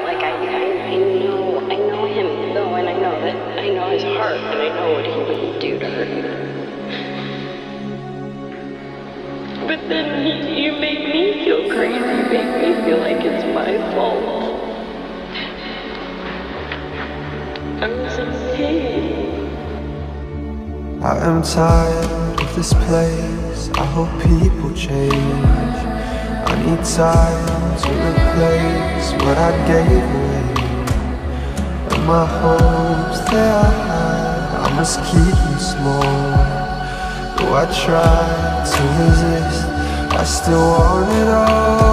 felt like I, I, I know, I know him though, and I know that I know his heart, and I know what he wouldn't do to hurt me. But then you make me feel crazy. You make me feel like it's my fault. I'm so. I am tired of this place. I hope people change. I need time to replace what I gave away. And my hopes that I had, I must keep them small. Though I try to resist, I still want it all.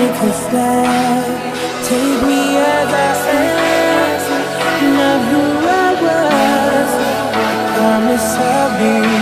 take a step, Take me as I stand. Not who I was. I promise I'll be